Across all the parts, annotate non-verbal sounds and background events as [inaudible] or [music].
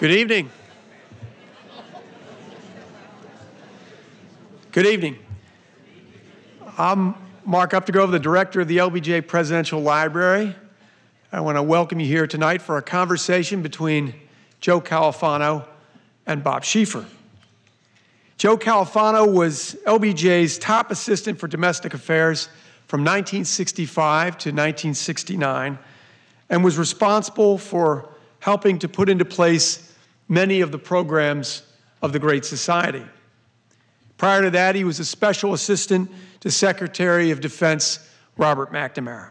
Good evening. Good evening. I'm Mark Updegrove, the director of the LBJ Presidential Library. I want to welcome you here tonight for a conversation between Joe Califano and Bob Schieffer. Joe Califano was LBJ's top assistant for domestic affairs from 1965 to 1969 and was responsible for helping to put into place many of the programs of the Great Society. Prior to that, he was a special assistant to Secretary of Defense Robert McNamara.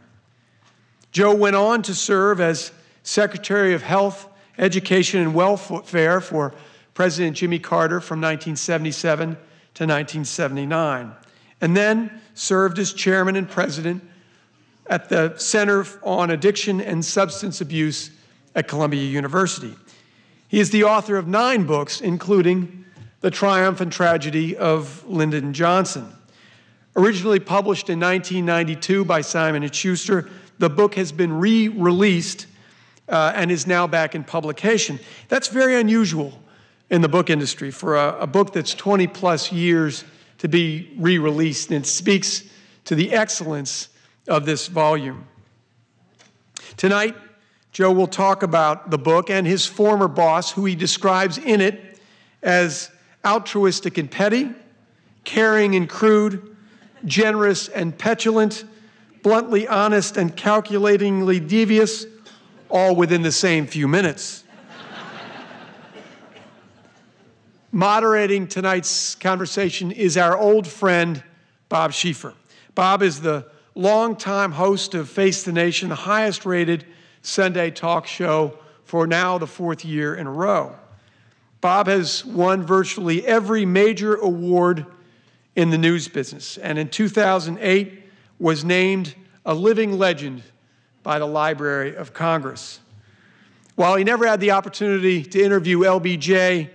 Joe went on to serve as Secretary of Health, Education, and Welfare for President Jimmy Carter from 1977 to 1979, and then served as chairman and president at the Center on Addiction and Substance Abuse at Columbia University. He is the author of nine books, including The Triumph and Tragedy of Lyndon Johnson. Originally published in 1992 by Simon & Schuster, the book has been re-released uh, and is now back in publication. That's very unusual in the book industry for a, a book that's 20 plus years to be re-released, and it speaks to the excellence of this volume. Tonight, Joe will talk about the book and his former boss, who he describes in it as altruistic and petty, caring and crude, generous and petulant, bluntly honest and calculatingly devious, all within the same few minutes. Moderating tonight's conversation is our old friend, Bob Schieffer. Bob is the longtime host of Face the Nation, the highest rated Sunday talk show for now the fourth year in a row. Bob has won virtually every major award in the news business, and in 2008 was named a living legend by the Library of Congress. While he never had the opportunity to interview LBJ,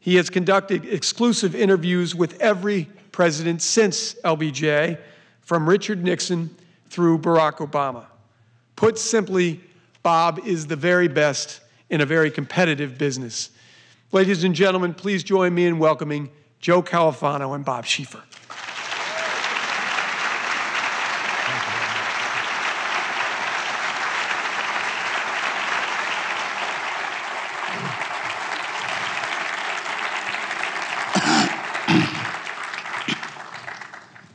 he has conducted exclusive interviews with every president since LBJ, from Richard Nixon through Barack Obama. Put simply, Bob is the very best in a very competitive business. Ladies and gentlemen, please join me in welcoming Joe Califano and Bob Schieffer.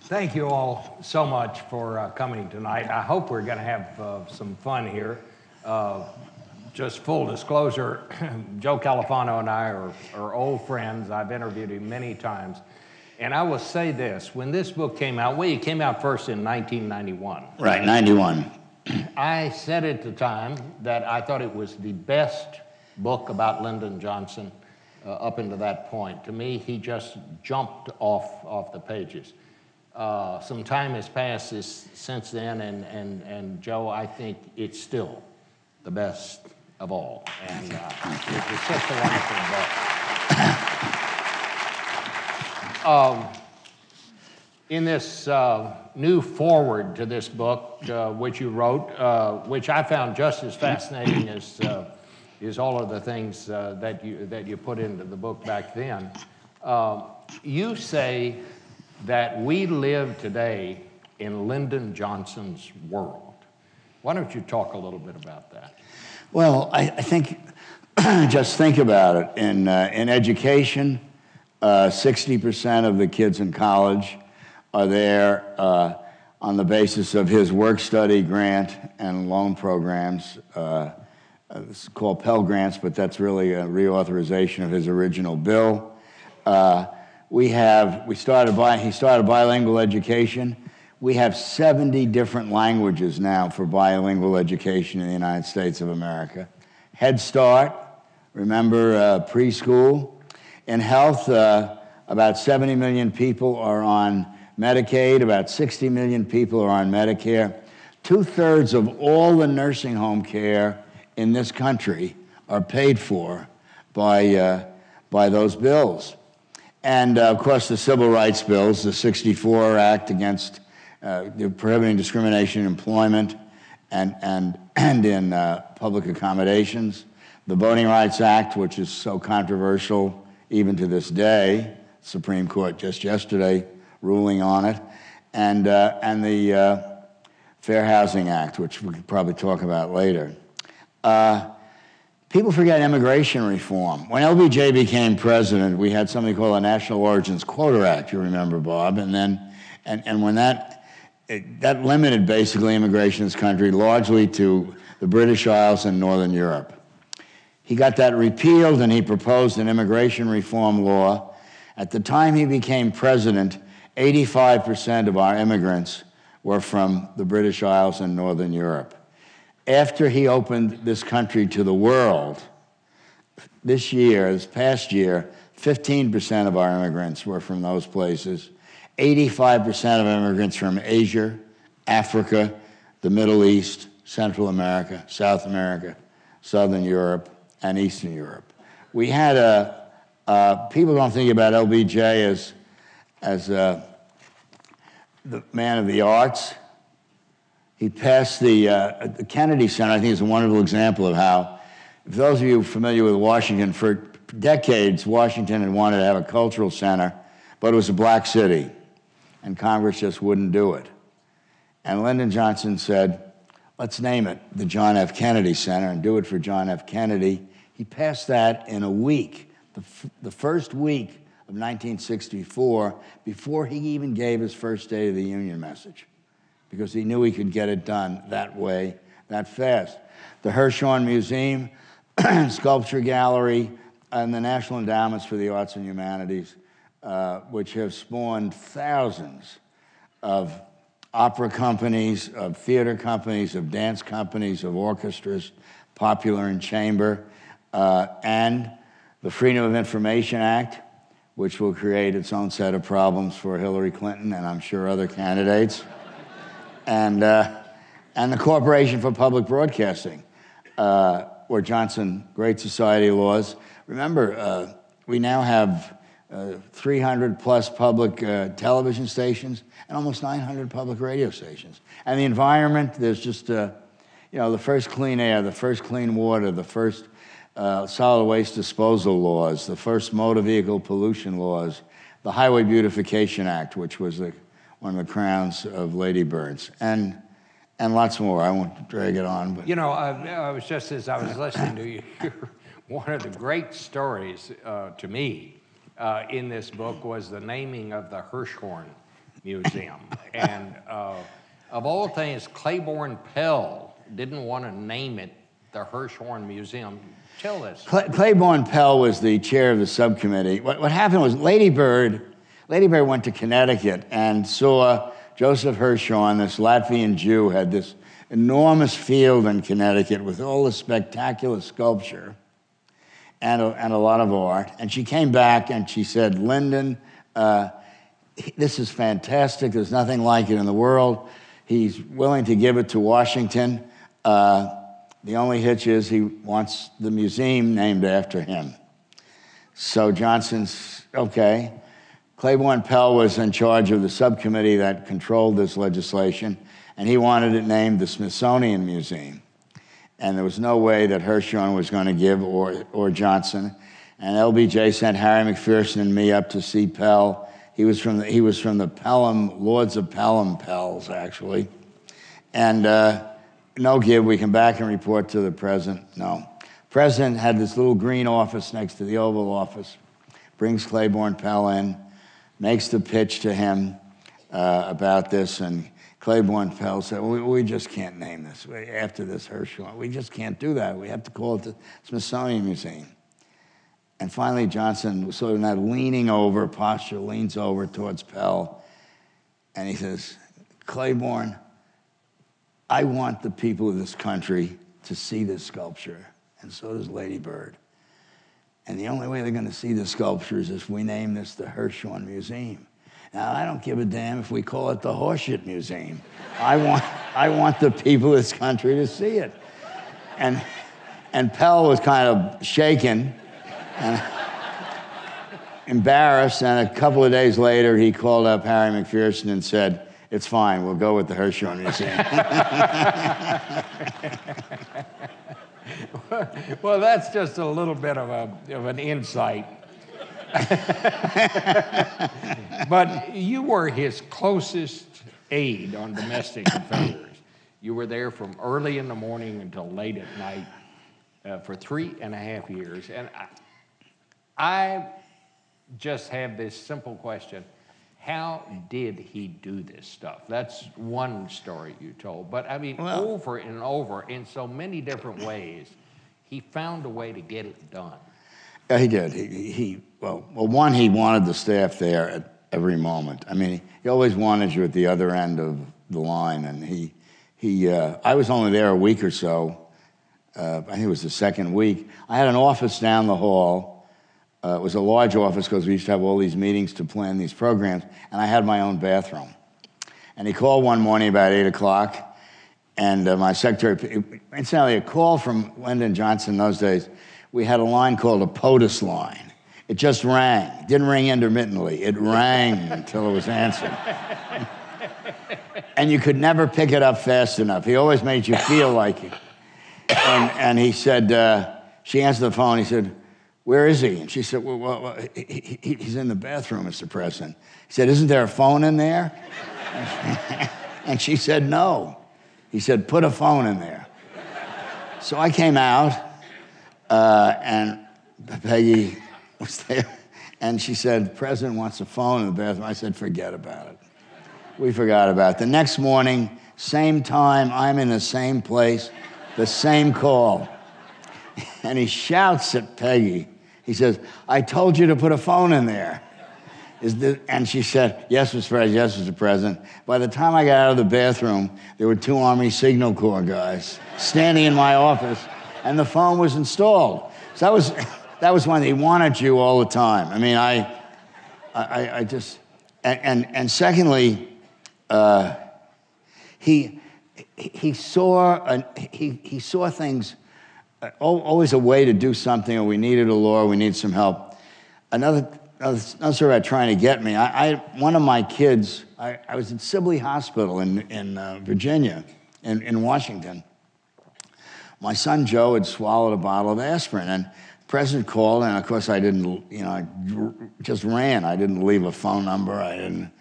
Thank you all so much for uh, coming tonight. I hope we're going to have uh, some fun here. Uh, just full disclosure, [clears throat] Joe Califano and I are, are old friends. I've interviewed him many times. And I will say this when this book came out, well, it came out first in 1991. Right, 91. [clears throat] I said at the time that I thought it was the best book about Lyndon Johnson uh, up until that point. To me, he just jumped off, off the pages. Uh, some time has passed since then, and, and, and Joe, I think it's still the best of all. And uh, it was such a wonderful book. um, in this uh, new foreword to this book, uh, which you wrote, uh, which I found just as fascinating as uh, is all of the things uh, that you that you put into the book back then. Um, you say that we live today in Lyndon Johnson's world. Why don't you talk a little bit about that? Well, I, I think, [clears throat] just think about it. In, uh, in education, uh, 60% of the kids in college are there uh, on the basis of his work study grant and loan programs. Uh, it's called Pell Grants, but that's really a reauthorization of his original bill. Uh, we have, we started by, he started bilingual education. We have 70 different languages now for bilingual education in the United States of America. Head Start, remember uh, preschool. In health, uh, about 70 million people are on Medicaid, about 60 million people are on Medicare. Two thirds of all the nursing home care in this country are paid for by, uh, by those bills. And uh, of course, the civil rights bills, the 64 Act against prohibiting discrimination in employment and, and, [clears throat] and in uh, public accommodations, the Voting Rights Act, which is so controversial even to this day, Supreme Court just yesterday ruling on it, and, uh, and the uh, Fair Housing Act, which we could probably talk about later. Uh, people forget immigration reform. When LBJ became president, we had something called the National Origins Quota Act, you remember, Bob, and then, and, and when that, it, that limited basically immigration in this country largely to the British Isles and Northern Europe. He got that repealed and he proposed an immigration reform law. At the time he became president, 85% of our immigrants were from the British Isles and Northern Europe. After he opened this country to the world, this year, this past year, 15% of our immigrants were from those places. 85% of immigrants from Asia, Africa, the Middle East, Central America, South America, Southern Europe, and Eastern Europe. We had a, people don't think about LBJ as, as uh, the man of the arts. He passed the, uh, the Kennedy Center, I think is a wonderful example of how, if those of you familiar with Washington, for decades, Washington had wanted to have a cultural center, but it was a black city, and Congress just wouldn't do it. And Lyndon Johnson said, let's name it the John F. Kennedy Center and do it for John F. Kennedy. He passed that in a week, the, the first week of 1964, before he even gave his first State of the Union message, because he knew he could get it done that way, that fast. The Hirshhorn Museum, [clears throat] Sculpture Gallery, and the National Endowments for the Arts and Humanities, uh, which have spawned thousands of opera companies, of theater companies, of dance companies, of orchestras, popular and chamber, uh, and the Freedom of Information Act, which will create its own set of problems for Hillary Clinton and I'm sure other candidates, and, uh, and the Corporation for Public Broadcasting, uh, where Johnson Great Society laws. Remember, uh, we now have 300 plus public uh, television stations and almost 900 public radio stations. And the environment, there's just, uh, you know, the first clean air, the first clean water, the first uh, solid waste disposal laws, the first motor vehicle pollution laws, the Highway Beautification Act, which was the, one of the crowns of Lady Birds, and, and lots more. I won't drag it on, but. You know, I, I was just as I was listening to you, [laughs] one of the great stories uh, to me uh, in this book was the naming of the Hirshhorn Museum. and uh, of all things, Claiborne Pell didn't want to name it the Hirshhorn Museum. Tell us. Clay, Claiborne Pell was the chair of the subcommittee. What, what happened was Lady Bird, Lady Bird went to Connecticut and saw Joseph Hirshhorn, this Latvian Jew, had this enormous field in Connecticut with all this spectacular sculpture and a, and a lot of art. And she came back and she said, Lyndon, uh, this is fantastic. There's nothing like it in the world. He's willing to give it to Washington. Uh, the only hitch is he wants the museum named after him. So Johnson's okay. Claiborne Pell was in charge of the subcommittee that controlled this legislation, and he wanted it named the Smithsonian Museum. And there was no way that Hirshhorn was going to give or, or Johnson. And LBJ sent Harry McPherson and me up to see Pell. He was from the, he was from the Pelham, Lords of Pelham Pells, actually. And uh, no give. We come back and report to the president. No. President had this little green office next to the Oval Office. Brings Claiborne Pell in, makes the pitch to him uh, about this, and Claiborne Pell said, we, we just can't name this after this Hirshhorn. We just can't do that. We have to call it the Smithsonian Museum. And finally, Johnson, sort of not leaning over, posture leans over towards Pell, and he says, Claiborne, I want the people of this country to see this sculpture, and so does Lady Bird. And the only way they're going to see the sculpture is if we name this the Hirshhorn Museum. Now, I don't give a damn if we call it the Horseshit Museum. I want, I want the people of this country to see it. And, and Pell was kind of shaken and embarrassed, and a couple of days later, he called up Harry McPherson and said, it's fine. We'll go with the Hirshhorn Museum. [laughs] well, that's just a little bit of, a, of an insight. [laughs] but you were his closest aide on domestic affairs. You were there from early in the morning until late at night uh, for three and a half years. And I, I just have this simple question how did he do this stuff? That's one story you told. But I mean, Well- over and over, in so many different ways, he found a way to get it done. Yeah, he did. He, he- well, well, one, he wanted the staff there at every moment. I mean, he always wanted you at the other end of the line, and he, he. Uh, I was only there a week or so. Uh, I think it was the second week. I had an office down the hall. Uh, it was a large office because we used to have all these meetings to plan these programs, and I had my own bathroom. And he called one morning about eight o'clock, and uh, my secretary, incidentally, a call from Lyndon Johnson in those days, we had a line called a POTUS line. It just rang. It didn't ring intermittently. It rang until it was answered. and you could never pick it up fast enough. He always made you feel like it. And, and he said, uh, she answered the phone. He said, where is he? And she said, well, well, well, he, he- he's in the bathroom, Mr. President. He said, isn't there a phone in there? [laughs] and she said, no. He said, put a phone in there. So I came out, uh, and Peggy was there, and she said, President wants a phone in the bathroom. I said, forget about it. We forgot about it. The next morning, same time, I'm in the same place, the same call. And he shouts at Peggy. He says, I told you to put a phone in there. And she said, Yes, Mr. President, yes, Mr. President. By the time I got out of the bathroom, there were two Army Signal Corps guys standing in my office, and the phone was installed. So that was, [laughs] that was when they wanted you all the time. I mean, I, I, I just, and, and, and secondly, uh, he, he saw, an, he, he saw things, uh, always a way to do something, or we needed a law, we need some help. Another, another, story about trying to get me. I, I, one of my kids, I, I was at Sibley Hospital in, in uh, Virginia, in, in Washington. My son Joe had swallowed a bottle of aspirin, and president called, and of course I didn't, you know, I just ran. I didn't leave a phone number. I didn't.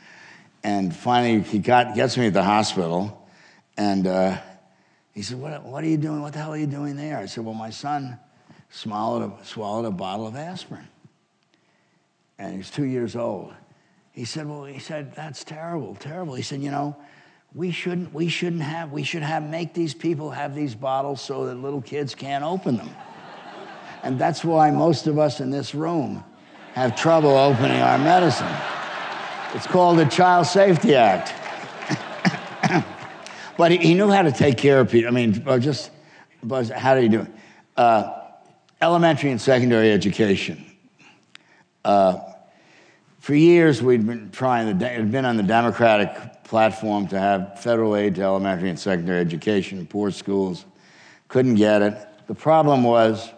And finally, he got gets me at the hospital, and uh, he said, what, "What are you doing? What the hell are you doing there?" I said, "Well, my son swallowed a, swallowed a bottle of aspirin." and he's two years old. He said, "Well, he said that's terrible, terrible." He said, "You know, we shouldn't, we shouldn't have, we should have make these people have these bottles so that little kids can't open them." and that's why most of us in this room have trouble opening our medicine. It's called the Child Safety Act. [coughs] but he, he knew how to take care of people. I mean, uh, just, how did he do it? Uh, elementary and secondary education. For years, we'd been trying, had been on the Democratic platform to have federal aid to elementary and secondary education in poor schools. Couldn't get it. The problem was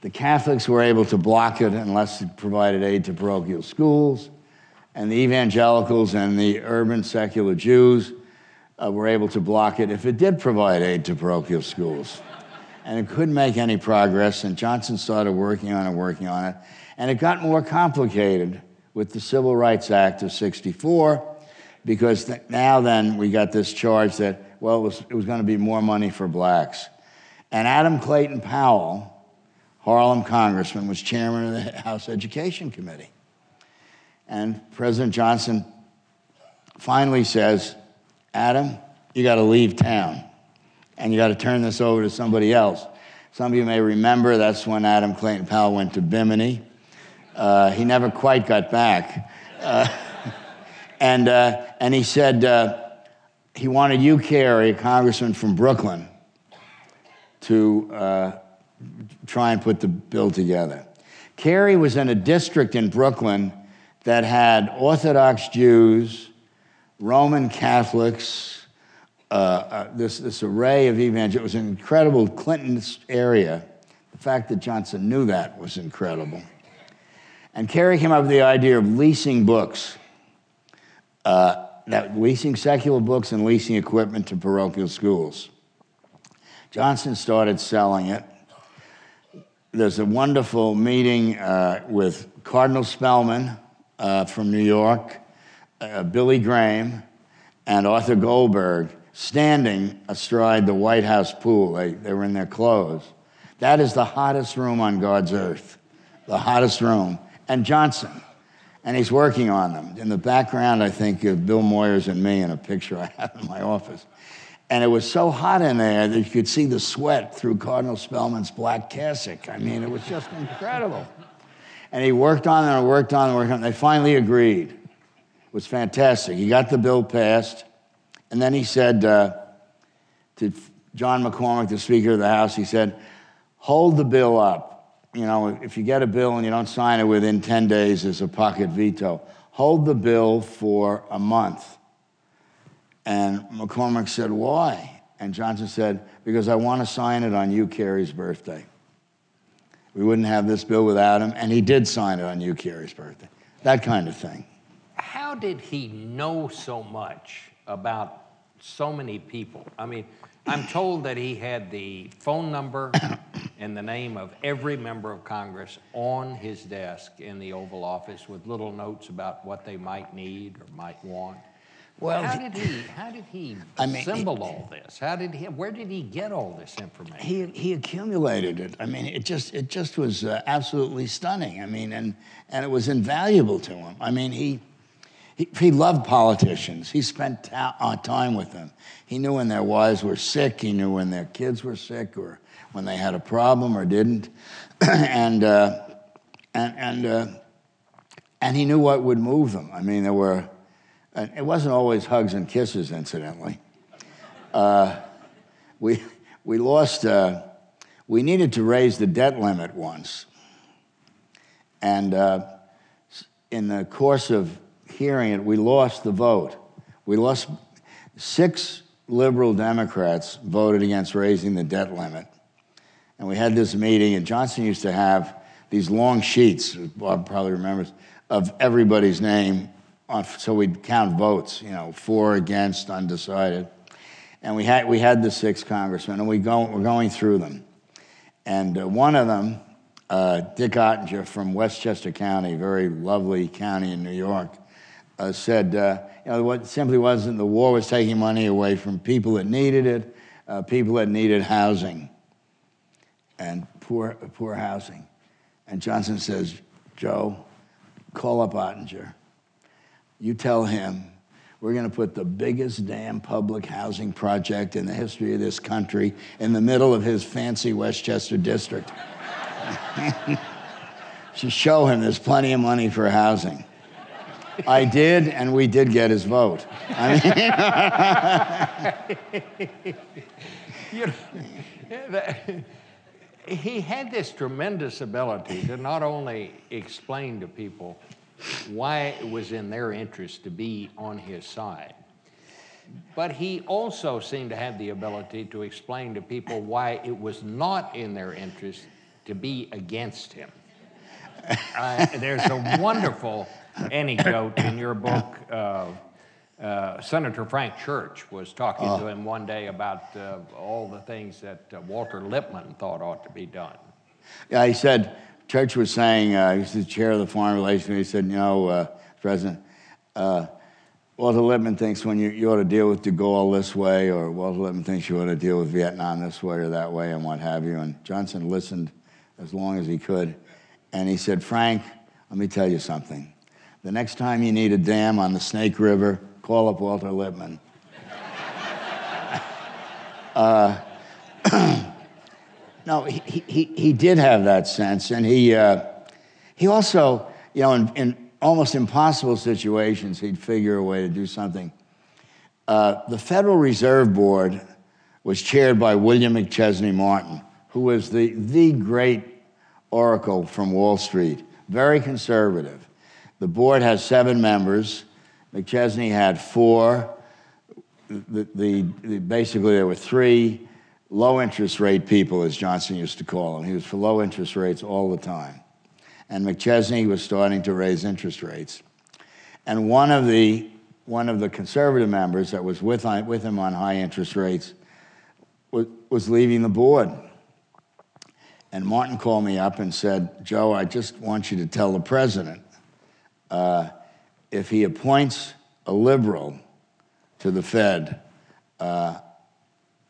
the Catholics were able to block it unless it provided aid to parochial schools, and the evangelicals and the urban secular Jews uh, were able to block it if it did provide aid to parochial schools. And it couldn't make any progress, and Johnson started working on it, working on it. And it got more complicated with the Civil Rights Act of 64, because th- now then we got this charge that, well, it was, it was going to be more money for blacks. And Adam Clayton Powell, Harlem congressman, was chairman of the [laughs] House Education Committee. And President Johnson finally says, Adam, you got to leave town and you got to turn this over to somebody else. Some of you may remember that's when Adam Clayton Powell went to Bimini. Uh, he never quite got back. Uh, [laughs] and, uh, and he said uh, he wanted Hugh Carey, a congressman from Brooklyn, to uh, try and put the bill together. Carey was in a district in Brooklyn that had Orthodox Jews, Roman Catholics, uh, this, this array of evangelicals. It was an incredible Clinton's area. The fact that Johnson knew that was incredible. And Carey came up with the idea of leasing books, uh, that leasing secular books and leasing equipment to parochial schools. Johnson started selling it. There's a wonderful meeting uh, with Cardinal Spellman uh, from New York, uh, Billy Graham, and Arthur Goldberg standing astride the White House pool. They, they were in their clothes. That is the hottest room on God's earth, the hottest room. And Johnson, and he's working on them. In the background, I think of Bill Moyers and me in a picture I have in my office. And it was so hot in there that you could see the sweat through Cardinal Spellman's black cassock. I mean, it was just incredible. And he worked on it and worked on it and worked on it. They finally agreed. It was fantastic. He got the bill passed. And then he said uh, to John McCormack, the Speaker of the House, he said, hold the bill up. You know, if you get a bill and you don't sign it within 10 days, there's a pocket veto. Hold the bill for a month. And McCormack said, Why? And Johnson said, Because I want to sign it on Hugh Carey's birthday. We wouldn't have this bill without him. And he did sign it on Hugh Carey's birthday. That kind of thing. How did he know so much about so many people? I mean, I'm told that he had the phone number and the name of every member of Congress on his desk in the Oval Office with little notes about what they might need or might want. Well, how did he? How did he I mean, assemble he- all this? How did he? Where did he get all this information? he, he accumulated it. I mean, it just it just was uh, absolutely stunning. I mean, and and it was invaluable to him. I mean, he he, he loved politicians. He spent ta- uh, time with them. He knew when their wives were sick. He knew when their kids were sick, or when they had a problem or didn't, [clears throat] and uh, and and uh, and he knew what would move them. I mean, there were. And it wasn't always hugs and kisses, incidentally we, we lost, uh, we needed to raise the debt limit once. And uh, in the course of hearing it, we lost the vote. We lost six liberal Democrats voted against raising the debt limit. And we had this meeting, and Johnson used to have these long sheets, Bob probably remembers, of everybody's name, on, so we'd count votes, you know, for, against, undecided. And we had, we had the six congressmen, and we go, we're going through them. And uh, one of them, uh, Dick Ottinger from Westchester County, very lovely county in New York, uh, said, uh, you know, what simply wasn't the war was taking money away from people that needed it, uh, people that needed housing and poor, poor housing. And Johnson says, Joe, call up Ottinger. You tell him we're going to put the biggest damn public housing project in the history of this country in the middle of his fancy Westchester district. [laughs] to show him there's plenty of money for housing. I did, and we did get his vote. I mean, [laughs] you know, he had this tremendous ability to not only explain to people why it was in their interest to be on his side, but he also seemed to have the ability to explain to people why it was not in their interest to be against him. Uh, there's a wonderful anecdote in your [coughs] book. Uh, uh, Senator Frank Church was talking to him one day about uh, all the things that uh, Walter Lippmann thought ought to be done. yeah, he said, Church was saying, uh, he was the chair of the Foreign Relations, Committee, he said, you know, uh, President, uh, Walter Lippmann thinks when you, you ought to deal with de Gaulle this way, or Walter Lippmann thinks you ought to deal with Vietnam this way or that way, and what have you. And Johnson listened as long as he could. And he said, Frank, let me tell you something. The next time you need a dam on the Snake River, call up Walter Lippmann. [laughs] [clears throat] No, he, he- he, he did have that sense, and he, uh, he also, you know, in, in almost impossible situations, he'd figure a way to do something. Uh, the Federal Reserve Board was chaired by William McChesney Martin, who was the, the great oracle from Wall Street, very conservative. The board has seven members. McChesney had four the, the, the, basically there were three low interest rate people, as Johnson used to call them. He was for low interest rates all the time. And McChesney was starting to raise interest rates. And one of the, one of the conservative members that was with, with him on high interest rates was, was leaving the board. And Martin called me up and said, Joe, I just want you to tell the president uh, if he appoints a liberal to the Fed, uh,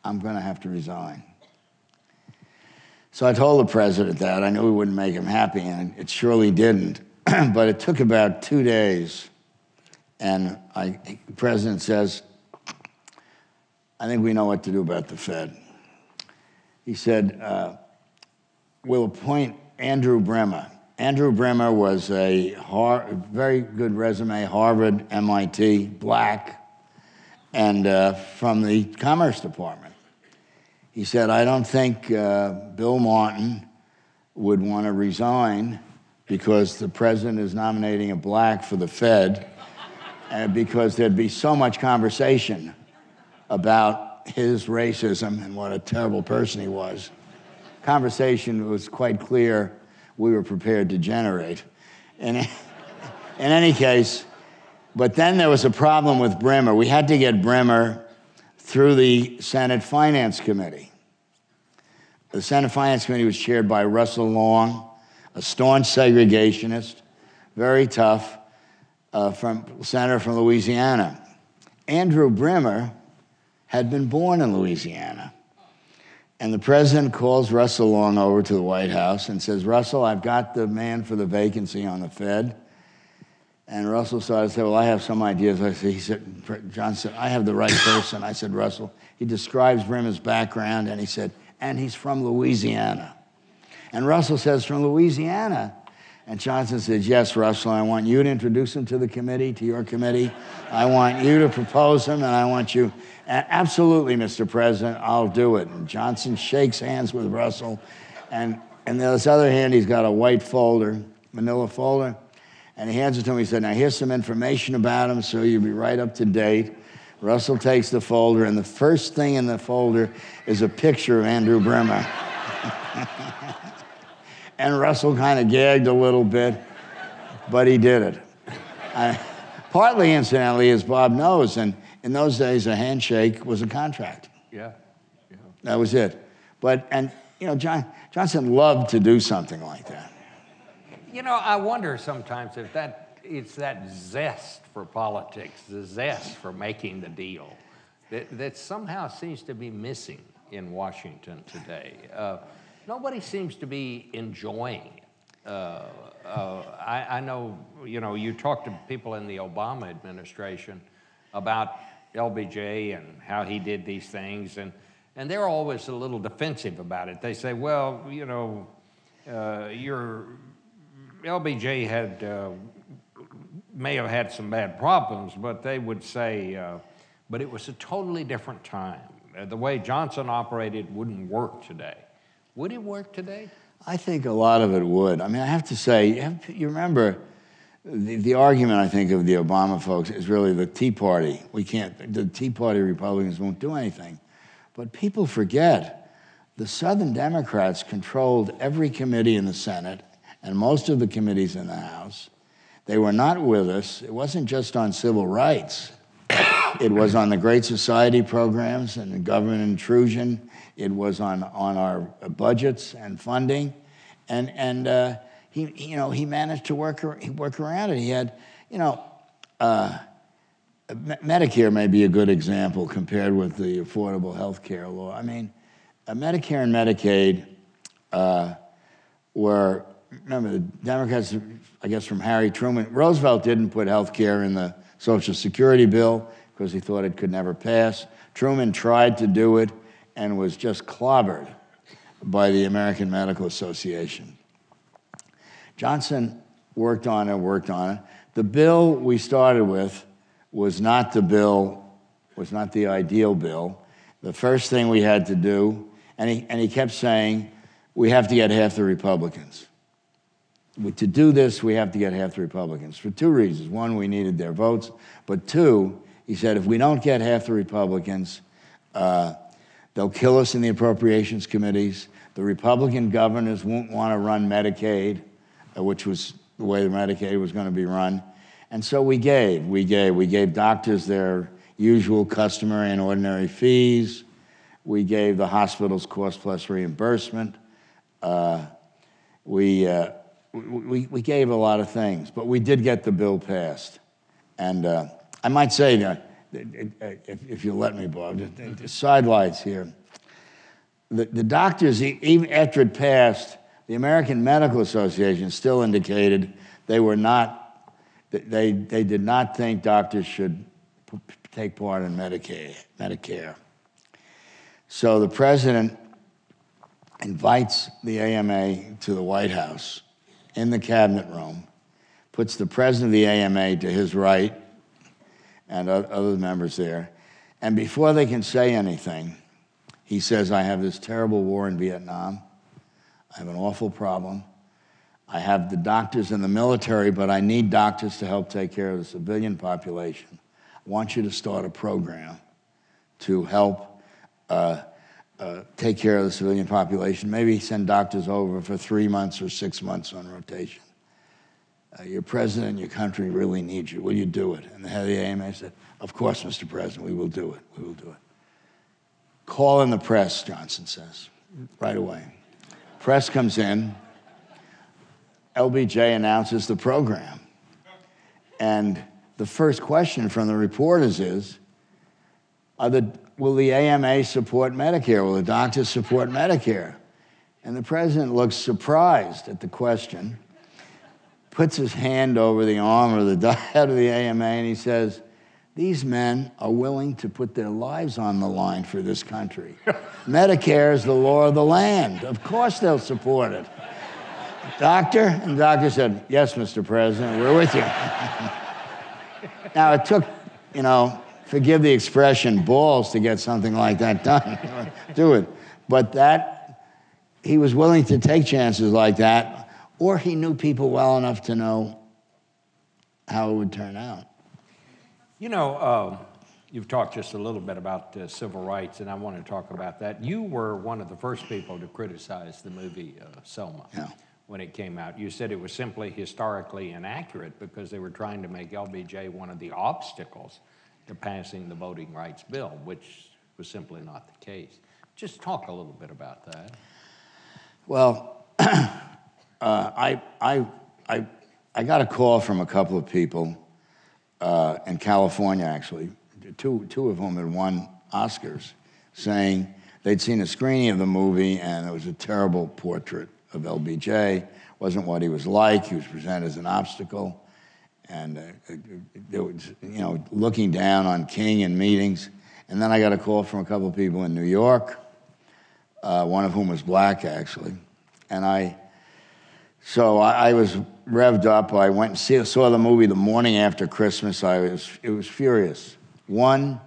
I'm going to have to resign. So I told the president that. I knew we wouldn't make him happy, and it surely didn't. [clears throat] but it took about two days, and I, the president says, I think we know what to do about the Fed. He said, uh, We'll appoint Andrew Brimmer. Andrew Brimmer was a Har- very good resume, Harvard, MIT, black, and uh, from the Commerce Department. He said, I don't think uh, Bill Martin would want to resign because the president is nominating a black for the Fed, and because there'd be so much conversation about his racism and what a terrible person he was. Conversation was quite clear we were prepared to generate. In any case, but then there was a problem with Brimmer. We had to get Brimmer through the Senate Finance Committee. The Senate Finance Committee was chaired by Russell Long, a staunch segregationist, very tough, uh, from senator from Louisiana. Andrew Brimmer had been born in Louisiana. And the president calls Russell Long over to the White House and says, Russell, I've got the man for the vacancy on the Fed. And Russell started to say, Well, I have some ideas. I said, he said, John said, I have the right person. I said, Russell. He describes Brimmer's background and he said, and he's from Louisiana. And Russell says, From Louisiana. And Johnson says, Yes, Russell, I want you to introduce him to the committee, to your committee. I want you to propose him, and I want you. Absolutely, Mr. President, I'll do it. And Johnson shakes hands with Russell. And, and this other hand, he's got a white folder, manila folder, and he hands it to him. He said, Now, here's some information about him so you'll be right up to date. Russell takes the folder, and the first thing in the folder is a picture of Andrew Brimmer. [laughs] and Russell kind of gagged a little bit, but he did it. I, partly, incidentally, as Bob knows, and in those days, a handshake was a contract. Yeah. yeah. That was it. But, and, you know, John, Johnson loved to do something like that. You know, I wonder sometimes if that it's that zest for politics, the zest for making the deal, that, that somehow seems to be missing in Washington today. Uh, nobody seems to be enjoying. Uh, uh, I, I, know, you know, you talk to people in the Obama administration about LBJ and how he did these things, and, and they're always a little defensive about it. They say, well, you know, uh, your LBJ had uh, may have had some bad problems, but they would say, uh, but it was a totally different time. The way Johnson operated wouldn't work today. Would it work today? I think a lot of it would. I mean, I have to say, you, have you remember the, the, argument, I think, of the Obama folks is really the Tea Party. We can't, the Tea Party Republicans won't do anything. But people forget the Southern Democrats controlled every committee in the Senate and most of the committees in the House. They were not with us. It wasn't just on civil rights, it was on the Great Society programs and government intrusion, it was on, on our budgets and funding. And, and uh, he, you know, he managed to work, work around it. He had, you know, uh, Medicare may be a good example compared with the Affordable Health Care law. I mean, uh, Medicare and Medicaid uh, were remember the Democrats, I guess from Harry Truman, Roosevelt didn't put health care in the Social Security bill because he thought it could never pass. Truman tried to do it and was just clobbered by the American Medical Association. Johnson worked on it, worked on it. The bill we started with was not the bill, was not the ideal bill. The first thing we had to do, and he, and he kept saying, we have to get half the Republicans to do this, we have to get half the Republicans for two reasons. One, we needed their votes, but two, he said, if we don't get half the Republicans, uh, they'll kill us in the appropriations committees. The Republican governors won't want to run Medicaid, uh, which was the way the Medicaid was going to be run. And so we gave, we gave, we gave doctors their usual customary and ordinary fees. We gave the hospitals cost plus reimbursement. Uh, we, uh, we, we gave a lot of things, but we did get the bill passed. And uh, I might say, that, if, if you let me, Bob, sidelights here. The, the doctors, even after it passed, the American Medical Association still indicated they were not, they, they did not think doctors should take part in Medicare. Medicare. So the president invites the AMA to the White House in the cabinet room, puts the president of the AMA to his right and other members there, and before they can say anything, he says, I have this terrible war in Vietnam. I have an awful problem. I have the doctors in the military, but I need doctors to help take care of the civilian population. I want you to start a program to help uh, uh, take care of the civilian population. Maybe send doctors over for three months or six months on rotation. Uh, your president and your country really need you. Will you do it? And the head of the AMA said, Of course, Mr. President, we will do it. We will do it. Call in the press, Johnson says, right away. Press comes in. LBJ announces the program. And the first question from the reporters is the, Will the AMA support Medicare? Will the doctors support Medicare? And the president looks surprised at the question, puts his hand over the arm of the [laughs] head of the AMA, and he says, these men are willing to put their lives on the line for this country. [laughs] Medicare is the law of the land. Of course they'll support it. Doctor? And the doctor said, Yes, Mr. President, we're with you. [laughs] now, it took, you know, forgive the expression, balls to get something like that done. Do it. But that, he was willing to take chances like that, or he knew people well enough to know how it would turn out. You know, uh, you've talked just a little bit about uh, civil rights, and I want to talk about that. You were one of the first people to criticize the movie uh, Selma yeah. when it came out. You said it was simply historically inaccurate because they were trying to make LBJ one of the obstacles to passing the voting rights bill, which was simply not the case. Just talk a little bit about that. Well, [clears throat] uh, I, I, I, I got a call from a couple of people uh, in California, actually, two, two of whom had won Oscars, saying they'd seen a screening of the movie and it was a terrible portrait of LBJ. wasn't what he was like. He was presented as an obstacle, and uh, it was, you know, looking down on King in meetings. And then I got a call from a couple of people in New York, uh, one of whom was black, actually, and I so I, I, was revved up. I went and see, saw the movie the morning after Christmas. I was, it was furious. One,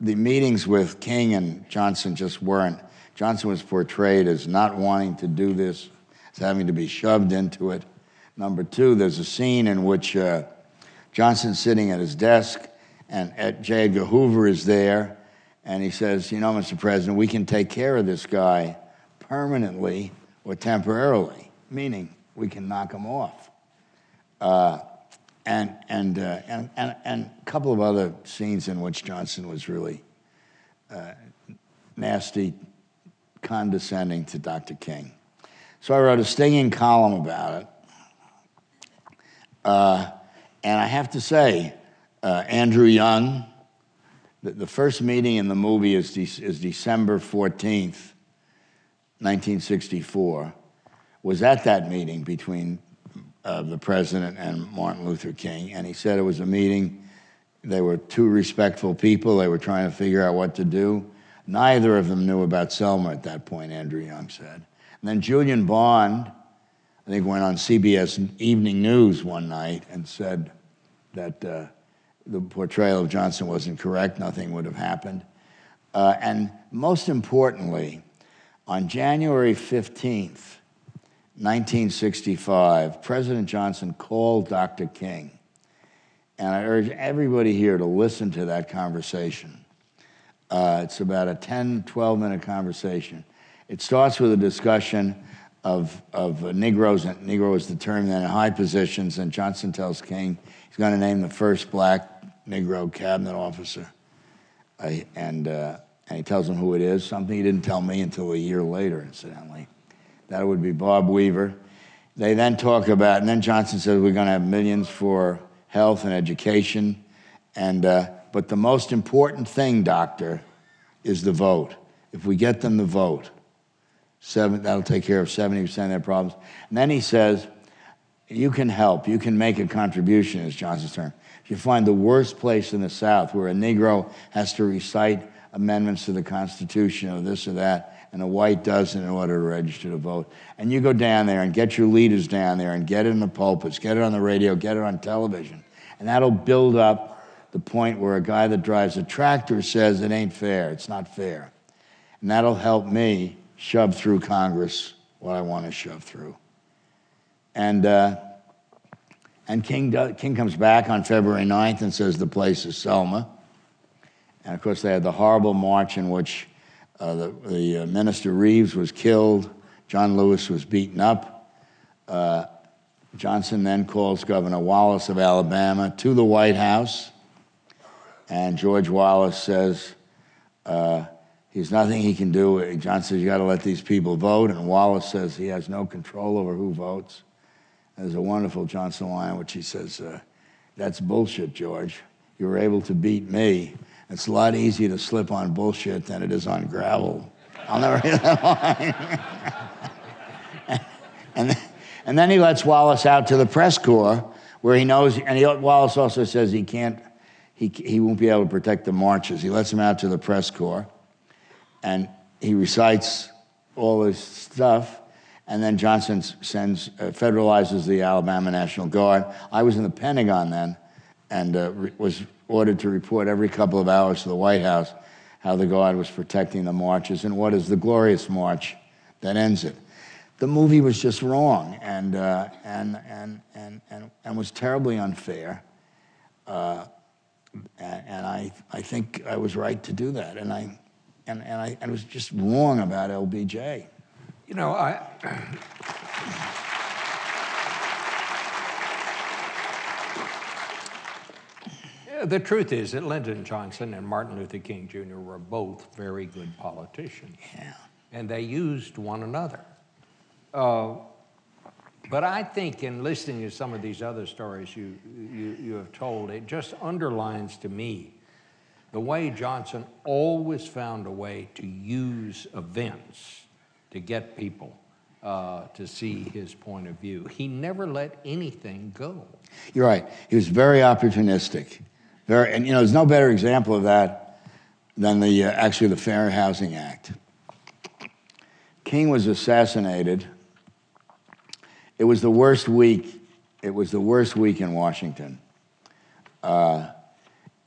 the meetings with King and Johnson just weren't. Johnson was portrayed as not wanting to do this, as having to be shoved into it. Number two, there's a scene in which uh, Johnson's sitting at his desk, and at J. Edgar Hoover is there, and he says, You know, Mr. President, we can take care of this guy permanently or temporarily, meaning we can knock them off. Uh, and, and, uh, and, and, and a couple of other scenes in which Johnson was really uh, nasty, condescending to Dr. King. So I wrote a stinging column about it. Uh, and I have to say, uh, Andrew Young, the, the, first meeting in the movie is, de- is December 14th, 1964, was at that meeting between uh, the president and Martin Luther King, and he said it was a meeting. They were two respectful people. They were trying to figure out what to do. Neither of them knew about Selma at that point, Andrew Young said. And then Julian Bond, I think, went on CBS Evening News one night and said that uh, the portrayal of Johnson wasn't correct, nothing would have happened. Uh, and most importantly, on January 15th, 1965, President Johnson called Dr. King. And I urge everybody here to listen to that conversation. Uh, it's about a 10, 12 minute conversation. It starts with a discussion of, of Negroes, and Negro is the term then in high positions, and Johnson tells King he's going to name the first black Negro cabinet officer. I, and, uh, And he tells them who it is, something he didn't tell me until a year later, incidentally. That would be Bob Weaver. They then talk about, and then Johnson says we're going to have millions for health and education. And, uh, but the most important thing, doctor, is the vote. If we get them the vote, seven, that'll take care of 70% of their problems. And then he says, you can help, you can make a contribution, is Johnson's term. If you find the worst place in the South where a Negro has to recite amendments to the Constitution or this or that, and a white doesn't in order to register to vote, and you go down there and get your leaders down there and get it in the pulpits, get it on the radio, get it on television, and that'll build up the point where a guy that drives a tractor says it ain't fair, it's not fair. And that'll help me shove through Congress what I want to shove through. And, uh, and King, King comes back on February 9th and says the place is Selma. And of course, they had the horrible march in which uh, the, the uh, minister Reeb was killed, John Lewis was beaten up. Uh, Johnson then calls Governor Wallace of Alabama to the White House, and George Wallace says, uh, He's nothing he can do. Johnson says, You got to let these people vote. And Wallace says he has no control over who votes. There's a wonderful Johnson line which he says, uh, That's bullshit, George. You were able to beat me. It's a lot easier to slip on bullshit than it is on gravel. I'll never hear that [laughs] line. and, and then he lets Wallace out to the press corps where he knows, and he, Wallace also says he can't, he, he won't be able to protect the marches. He lets him out to the press corps and he recites all his stuff. And then Johnson sends, uh, federalizes the Alabama National Guard. I was in the Pentagon then and uh, was ordered to report every couple of hours to the White House how the Guard was protecting the marches and what is the glorious march that ends it. The movie was just wrong and, uh, and, and, and, and, and was terribly unfair. Uh, and I, I think I was right to do that. And I, and, and I, I was just wrong about LBJ. You know, I. The truth is that Lyndon Johnson and Martin Luther King Jr. were both very good politicians. Yeah. And they used one another. Uh, but I think in listening to some of these other stories you, you, you have told, it just underlines to me the way Johnson always found a way to use events to get people uh, to see his point of view. He never let anything go. You're right. He was very opportunistic. Very, and you know, there's no better example of that than the uh, actually the Fair Housing Act. King was assassinated. It was the worst week. It was the worst week in Washington. Uh,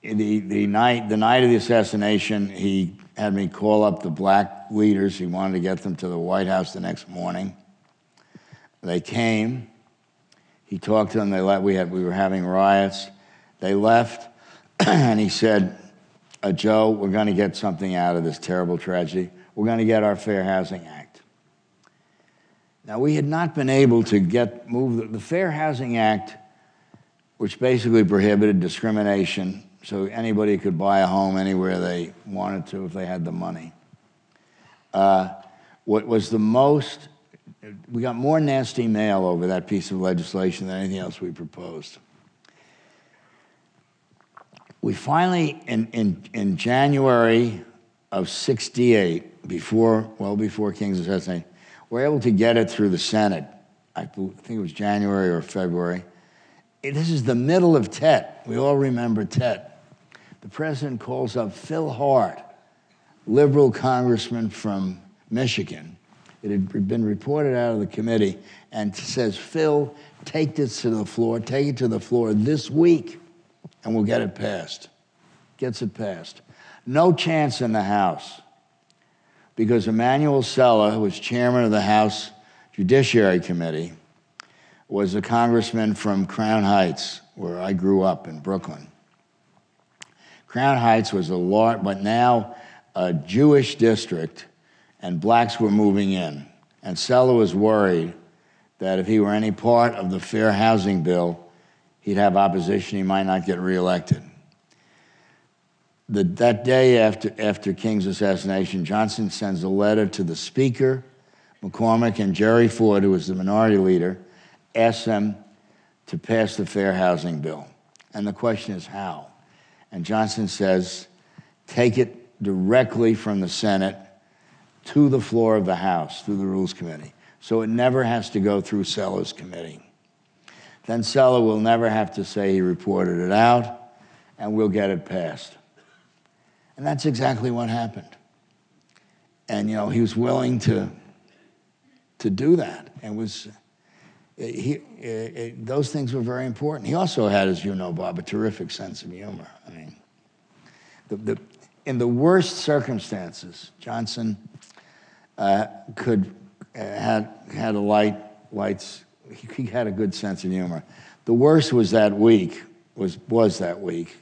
the, the, night, the night of the assassination, he had me call up the black leaders. He wanted to get them to the White House the next morning. They came. He talked to them. They left. We, had, we were having riots. They left, [clears throat] and he said, uh, Joe, we're going to get something out of this terrible tragedy. We're going to get our Fair Housing Act. Now, we had not been able to get move the, the Fair Housing Act, which basically prohibited discrimination so anybody could buy a home anywhere they wanted to if they had the money. Uh, what was the most, we got more nasty mail over that piece of legislation than anything else we proposed. We finally, in, in, in January of 68, before, well before King's assassination, were able to get it through the Senate. I think it was January or February. This is the middle of Tet. We all remember Tet the president calls up Phil Hart, liberal congressman from Michigan. It had been reported out of the committee and says, Phil, take this to the floor, take it to the floor this week, and we'll get it passed. Gets it passed. No chance in the House because Emanuel Celler, who was chairman of the House Judiciary Committee, was a congressman from Crown Heights, where I grew up in Brooklyn. Crown Heights was a large, but now a Jewish district, and blacks were moving in. And Celler was worried that if he were any part of the fair housing bill, he'd have opposition, he might not get reelected. the, that day after, after King's assassination, Johnson sends a letter to the Speaker, McCormack, and Jerry Ford, who was the minority leader, asks them to pass the fair housing bill. And the question is how? And Johnson says, take it directly from the Senate to the floor of the House through the Rules Committee. So it never has to go through Celler's Committee. Then Celler will never have to say he reported it out, and we'll get it passed. And that's exactly what happened. And, you know, he was willing to, to do that. And was, he, those things were very important. He also had, as you know, Bob, a terrific sense of humor. I mean, the, the, in the worst circumstances, Johnson uh, could uh, had had a light lights. He, had a good sense of humor. The worst was that week. Was was that week.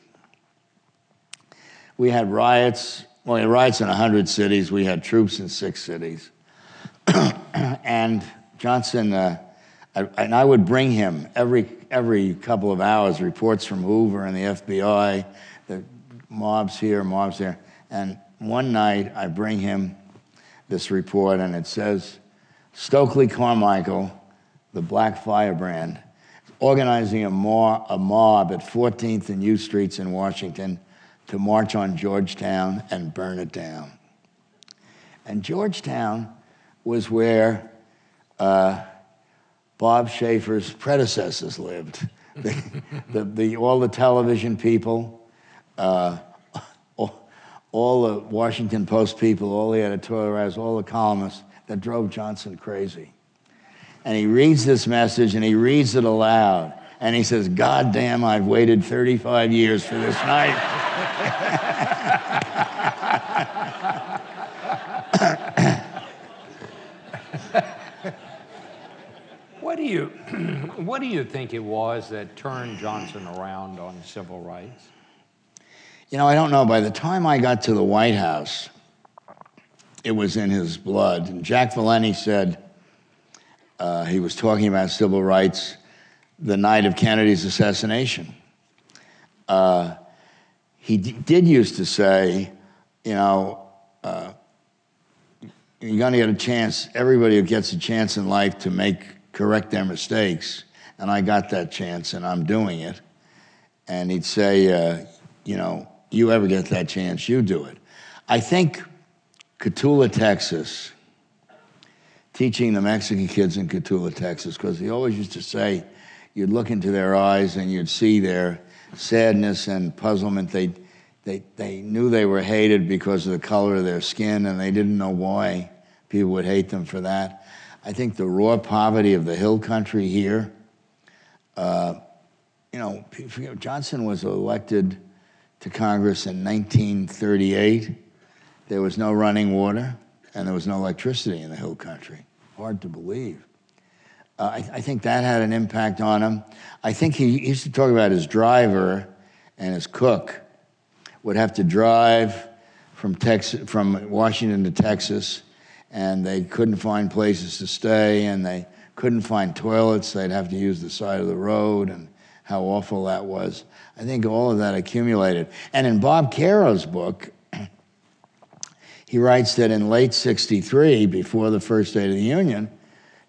We had riots. Well, we had riots in hundred cities. We had troops in six cities, [clears throat] and Johnson. Uh, I, and I would bring him every every couple of hours reports from Hoover and the FBI, the mobs here, mobs there. And one night I bring him this report, and it says Stokely Carmichael, the Black Firebrand, organizing a mob, a mob at 14th and U Streets in Washington to march on Georgetown and burn it down. And Georgetown was where uh, Bob Schieffer's predecessors lived. [laughs] the, the, the, all the television people, uh, [laughs] all the Washington Post people, all the editorial writers, all the columnists that drove Johnson crazy. And he reads this message and he reads it aloud. And he says, God damn, I've waited 35 years for this night. [laughs] what do you [clears throat] what do you think it was that turned Johnson around on civil rights? You know, I don't know. By the time I got to the White House, it was in his blood. And Jack Valenti said uh, he was talking about civil rights the night of Kennedy's assassination. Uh, he did used to say, you know, uh, you're going to get a chance, everybody who gets a chance in life to make, correct their mistakes. And I got that chance and I'm doing it. And he'd say, uh, you know, you ever get that chance, you do it. I think Cotulla, Texas, teaching the Mexican kids in Cotulla, Texas, because he always used to say, you'd look into their eyes and you'd see their sadness and puzzlement. They, they, they knew they were hated because of the color of their skin, and they didn't know why people would hate them for that. I think the raw poverty of the hill country here, uh, you know, Johnson was elected to Congress in 1938. There was no running water and there was no electricity in the hill country. Hard to believe. Uh, I, I, think that had an impact on him. I think he used to talk about his driver and his cook would have to drive from Texas, from Washington to Texas, and they couldn't find places to stay, and they couldn't find toilets. They'd have to use the side of the road, and how awful that was. I think all of that accumulated. And in Bob Caro's book, he writes that in late 63, before the first State of the Union,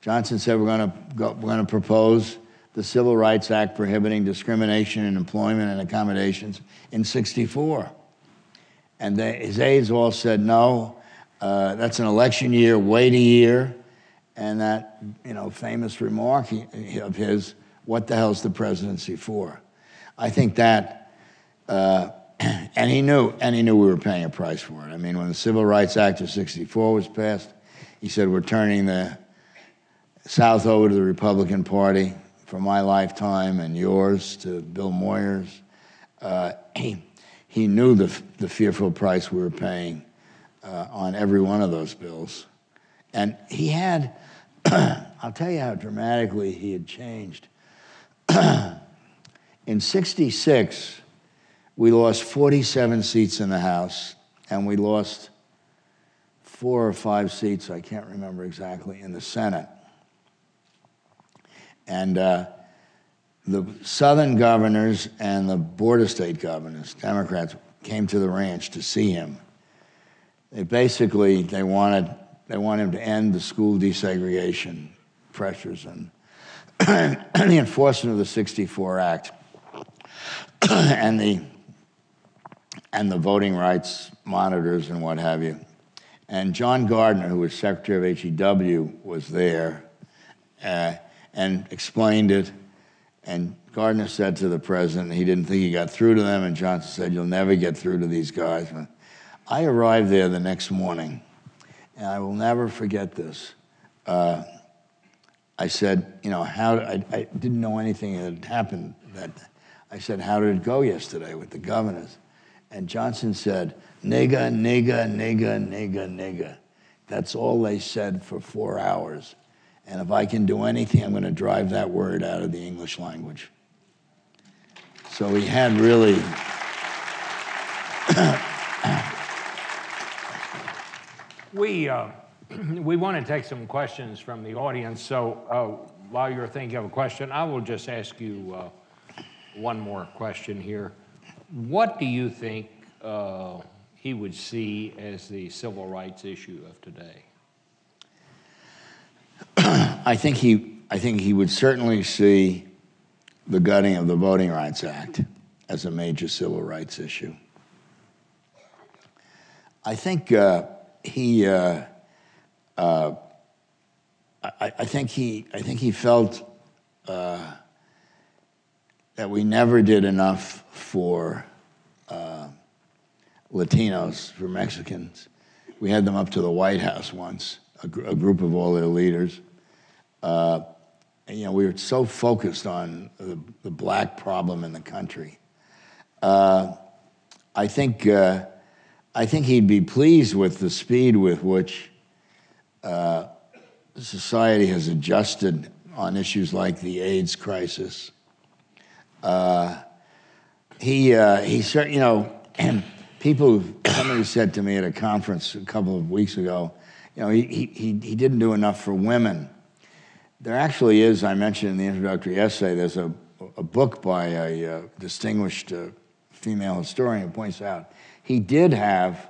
Johnson said, We're going to, go, we're going to propose the Civil Rights Act prohibiting discrimination in employment and accommodations in 64. And they, his aides all said, No, uh, that's an election year, wait a year. And that, you know, famous remark of his, what the hell's the presidency for? I think that, uh, [clears throat] and he knew, and he knew we were paying a price for it. I mean, when the Civil Rights Act of '64 was passed, he said, "We're turning the South over to the Republican Party for my lifetime and yours to Bill Moyers." Uh, he, he knew the, the fearful price we were paying uh, on every one of those bills. And he had, [clears throat] I'll tell you how dramatically he had changed. [clears throat] In 66, we lost 47 seats in the House, and we lost four or five seats, I can't remember exactly, in the Senate. And uh, the Southern governors and the border state governors, Democrats, came to the ranch to see him. They basically they wanted they wanted him to end the school desegregation pressures and, [clears throat] and the enforcement of the 64 Act [clears throat] and the and the voting rights monitors and what have you. And John Gardner, who was secretary of HEW, was there uh, and explained it. And Gardner said to the president he didn't think he got through to them, and Johnson said, You'll never get through to these guys. I arrived there the next morning, and I will never forget this. Uh, I said, You know, how, I, I didn't know anything had happened that I said, How did it go yesterday with the governors? And Johnson said, Nigga, nigga, nigga, nigga, nigga. That's all they said for four hours. And if I can do anything, I'm going to drive that word out of the English language. So he had really. [coughs] We, uh, [clears throat] we want to take some questions from the audience. So uh, while you're thinking of a question, I will just ask you uh, one more question here. What do you think uh, he would see as the civil rights issue of today? [clears throat] I think he, I think he would certainly see the gutting of the Voting Rights Act as a major civil rights issue. I think uh, he, uh, uh, I, I, think he, I think he felt uh, that we never did enough for uh, Latinos, for Mexicans. We had them up to the White House once, a, gr- a group of all their leaders. Uh, and, you know, we were so focused on the, the black problem in the country. Uh, I think uh, I think he'd be pleased with the speed with which uh, society has adjusted on issues like the AIDS crisis. Uh, he, uh, he, you know, [clears throat] people, somebody said to me at a conference a couple of weeks ago, you know, he, he, he didn't do enough for women. There actually is, I mentioned in the introductory essay, there's a, a book by a uh, distinguished uh, female historian points out he did have,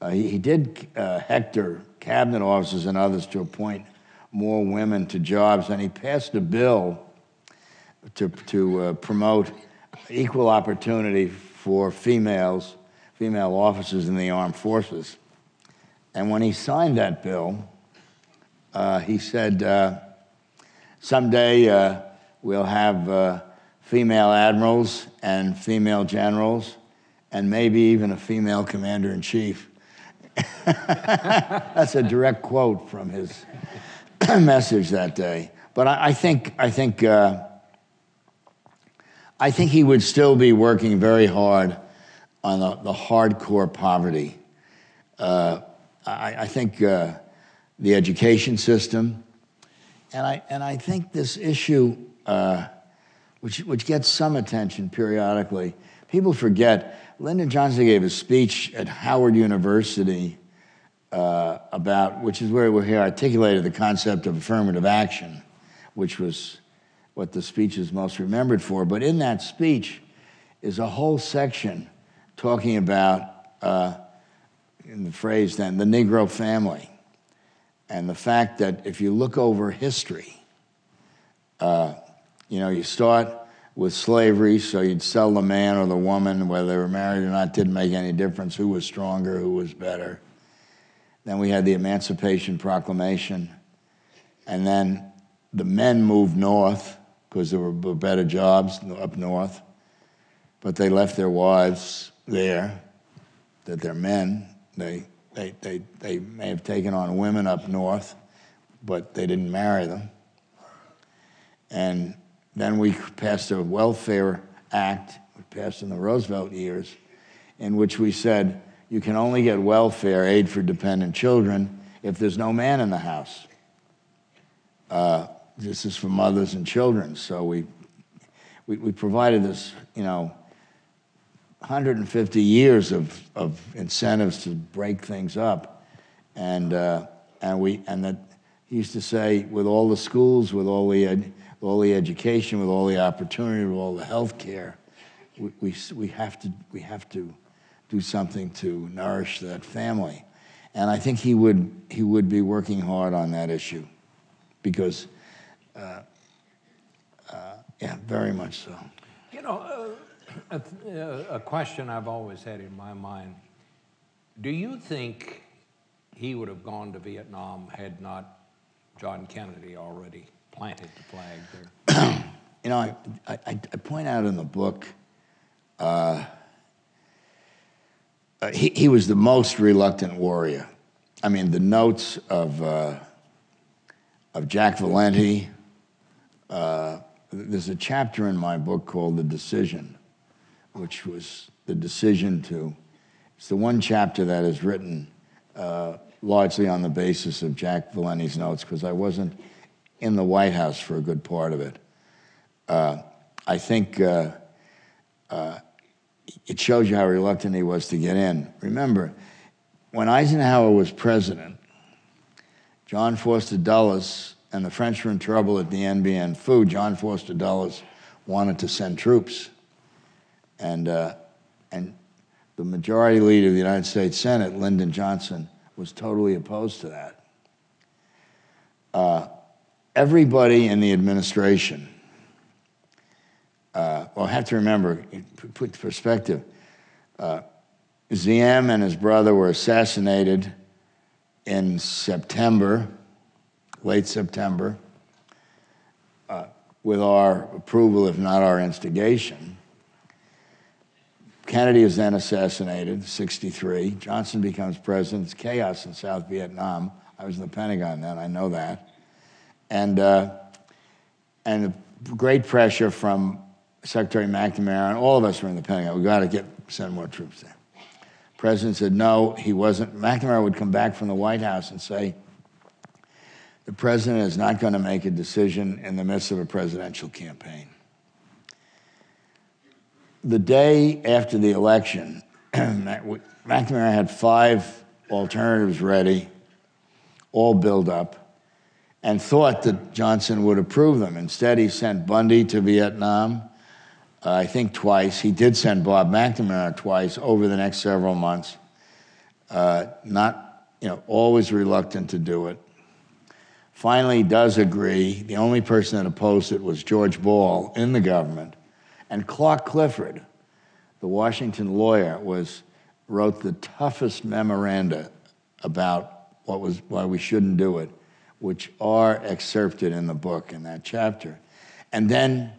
uh, he, he, did uh, hector cabinet officers and others to appoint more women to jobs, and he passed a bill to, to uh, promote equal opportunity for females, female officers in the armed forces. And when he signed that bill, uh, he said, uh, someday uh, we'll have female admirals and female generals and maybe even a female commander in chief. [laughs] That's a direct quote from his [coughs] message that day. But I, I think, I, think, uh, I think he would still be working very hard on the, the hardcore poverty. Uh, I, I, think uh, the education system, and I, and I think this issue, uh, which, which gets some attention periodically, people forget Lyndon Johnson gave a speech at Howard University uh, about, which is where he articulated the concept of affirmative action, which was what the speech is most remembered for. But in that speech is a whole section talking about, uh, in the phrase then, the Negro family, and the fact that if you look over history, uh, you know, you start with slavery, so you'd sell the man or the woman, whether they were married or not, didn't make any difference who was stronger, who was better. Then we had the Emancipation Proclamation. And then the men moved north because there were better jobs up north. But they left their wives there, that they're men. They, they, they, they may have taken on women up north, but they didn't marry them. And then we passed a Welfare Act, passed in the Roosevelt years, in which we said you can only get welfare aid for dependent children if there's no man in the house. Uh, this is for mothers and children. So we, we, we, provided this, you know, 150 years of, of incentives to break things up. And, uh, and, we, and that he used to say, with all the schools, with all the with all the education, with all the opportunity, with all the health care, we, we, we, have to, we have to do something to nourish that family. And I think he would, he would be working hard on that issue because, yeah, very much so. You know, uh, a, a question I've always had in my mind do you think he would have gone to Vietnam had not John Kennedy already planted the flag there? [clears throat] You know, I, I, I point out in the book, uh, uh, he, he was the most reluctant warrior. I mean, the notes of, uh, of Jack Valenti, uh, there's a chapter in my book called The Decision, which was the decision to, it's the one chapter that is written uh, largely on the basis of Jack Valenti's notes, because I wasn't in the White House for a good part of it. Uh, I think uh, uh, it shows you how reluctant he was to get in. Remember, when Eisenhower was president, John Foster Dulles and the French were in trouble at Dien Bien Phu. John Foster Dulles wanted to send troops. And, uh, and the majority leader of the United States Senate, Lyndon Johnson, was totally opposed to that. Uh, everybody in the administration uh, well, I have to remember, put the perspective. Uh, and his brother were assassinated in September, late September, uh, with our approval, if not our instigation. Kennedy is then assassinated, 63. Johnson becomes president. It's chaos in South Vietnam. I was in the Pentagon then, I know that. And, uh, and great pressure from Secretary McNamara, and all of us were in the Pentagon. We got to get send more troops there. The president said no, he wasn't. McNamara would come back from the White House and say, the president is not going to make a decision in the midst of a presidential campaign. The day after the election, [clears throat] McNamara had five alternatives ready, all built up, and thought that Johnson would approve them. Instead, he sent Bundy to Vietnam uh, I think twice. He did send Bob McNamara twice over the next several months. Uh, not, you know, always reluctant to do it. Finally, does agree. The only person that opposed it was George Ball in the government, and Clark Clifford, the Washington lawyer, was wrote the toughest memoranda about what was why we shouldn't do it, which are excerpted in the book in that chapter. And then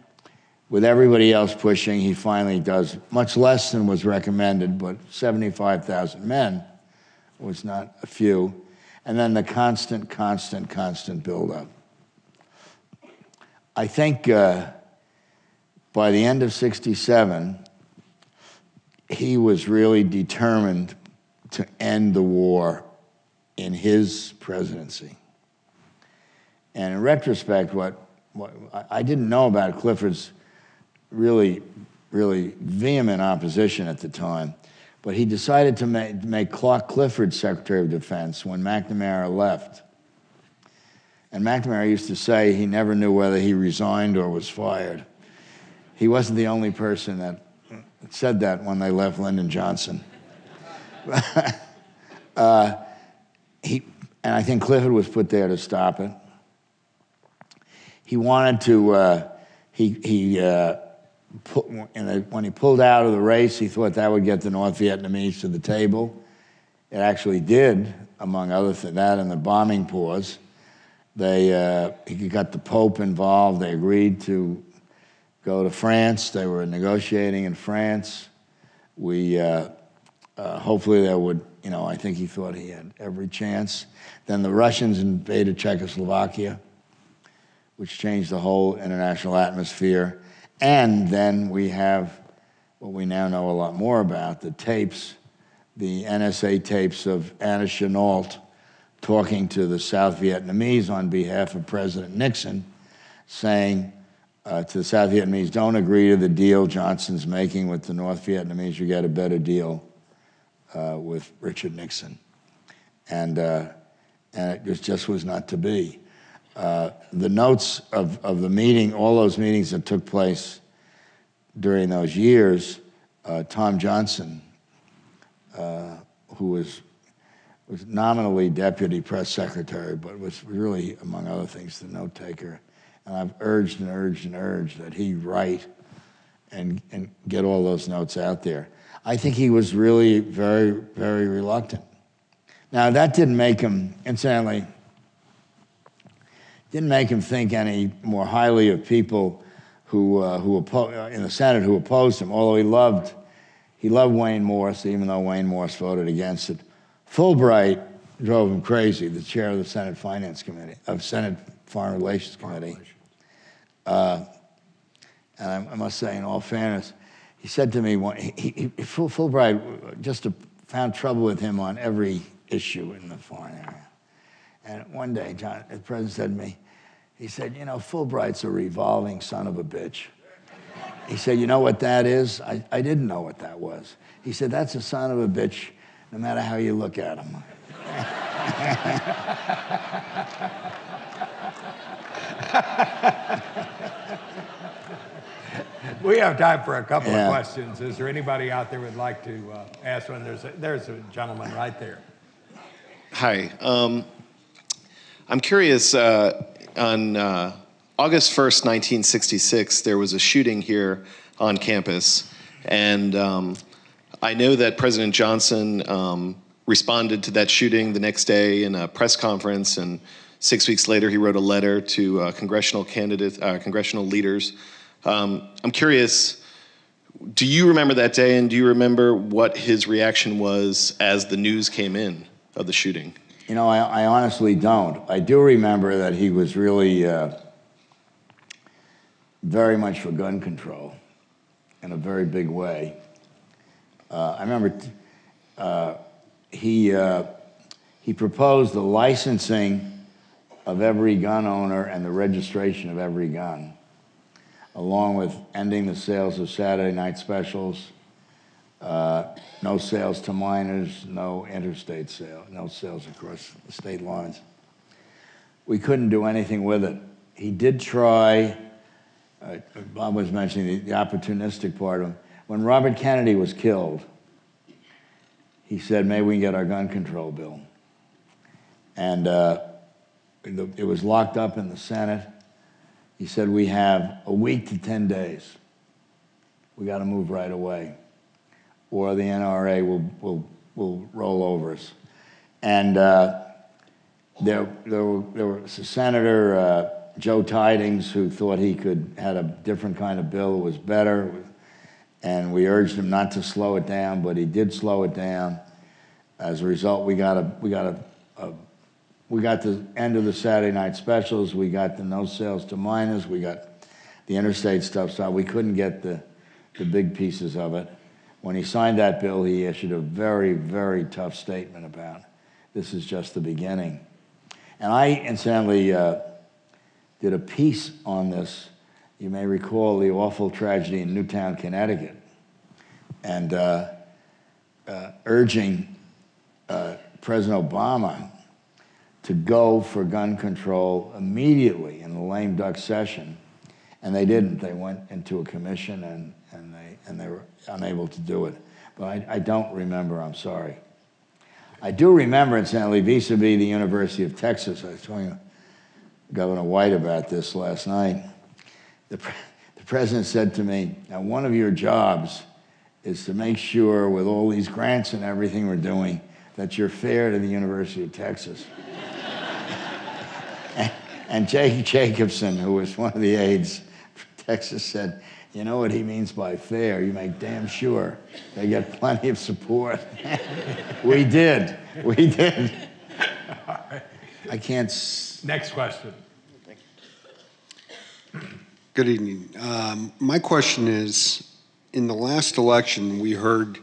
with everybody else pushing, he finally does much less than was recommended, but 75,000 men was not a few. And then the constant, constant, constant buildup. I think uh, by the end of 67, he was really determined to end the war in his presidency. And in retrospect, what, what I didn't know about Clifford's really, really vehement opposition at the time. But he decided to make, make Clark Clifford Secretary of Defense when McNamara left. And McNamara used to say he never knew whether he resigned or was fired. He wasn't the only person that said that when they left Lyndon Johnson. [laughs] uh, he, and I think Clifford was put there to stop it. He wanted to, uh, he, he uh, when he pulled out of the race, he thought that would get the North Vietnamese to the table. It actually did, among other things, that and the bombing pause. They, uh, he got the Pope involved. They agreed to go to France. They were negotiating in France. We, uh, uh, hopefully, there would, you know, I think he thought he had every chance. Then the Russians invaded Czechoslovakia, which changed the whole international atmosphere. And then we have what we now know a lot more about the tapes, the NSA tapes of Anna Chennault talking to the South Vietnamese on behalf of President Nixon, saying uh, to the South Vietnamese, don't agree to the deal Johnson's making with the North Vietnamese, you get a better deal uh, with Richard Nixon. And, uh, and it just was not to be. Uh, the notes of, of the meeting, all those meetings that took place during those years, uh, Tom Johnson uh, who was was nominally deputy press secretary, but was really, among other things, the note taker. And I've urged and urged and urged that he write and, and get all those notes out there. I think he was really very, very reluctant. Now, that didn't make him, incidentally, didn't make him think any more highly of people who, uh, who oppo- in the Senate who opposed him, although he loved, he loved Wayne Morse, even though Wayne Morse voted against it. Fulbright drove him crazy, the chair of the Senate Finance Committee, of Senate Foreign Relations Committee. Uh, and I, I, must say, in all fairness, he said to me, he, he, he, Fulbright just found trouble with him on every issue in the foreign area. And one day, John, the president said to me, he said, you know, Fulbright's a revolving son of a bitch. He said, you know what that is? I, I didn't know what that was. He said, that's a son of a bitch no matter how you look at him. [laughs] we have time for a couple yeah. of questions. Is there anybody out there would like to uh, ask one? There's a, there's a gentleman right there. Hi. Um, I'm curious. Uh, on uh, August 1st, 1966, there was a shooting here on campus, and um, I know that President Johnson um, responded to that shooting the next day in a press conference, and six weeks later, he wrote a letter to uh, congressional candidates, uh, congressional leaders. Um, I'm curious. Do you remember that day, and do you remember what his reaction was as the news came in of the shooting? You know, I, I honestly don't. I do remember that he was really uh, very much for gun control in a very big way. Uh, I remember uh, he, uh, he proposed the licensing of every gun owner and the registration of every gun, along with ending the sales of Saturday night specials, uh, no sales to minors, no interstate sale, no sales across state lines. We couldn't do anything with it. He did try, uh, Bob was mentioning the, the opportunistic part of him when Robert Kennedy was killed, he said, maybe we can get our gun control bill. And uh, it was locked up in the Senate. He said, we have a week to 10 days. We got to move right away, or the NRA will, will, will roll over us. And uh, there, there, were, there was Senator, uh, Joe Tydings, who thought he could had a different kind of bill that was better and we urged him not to slow it down, but he did slow it down. As a result, we got a we got a, a we got the end of the Saturday night specials. We got the no sales to minors. We got the interstate stuff. So we couldn't get the the big pieces of it. When he signed that bill, he issued a very very tough statement about this is just the beginning. And I incidentally uh, did a piece on this you may recall the awful tragedy in Newtown, Connecticut, and uh, uh, urging uh, President Obama to go for gun control immediately in the lame duck session. And they didn't. They went into a commission and, and, they, were unable to do it. But I, I don't remember, I'm sorry. I do remember, incidentally, vis a vis the University of Texas. I was telling Governor White about this last night the, the president said to me, Now, one of your jobs is to make sure, with all these grants and everything we're doing, that you're fair to the University of Texas. and, [laughs] and Jake Jacobson, who was one of the aides from Texas, said, You know what he means by fair? You make damn sure they get plenty of support. [laughs] we did. We did. [laughs] I can't. S- Next question. Good evening. Um, my question is in the last election, we heard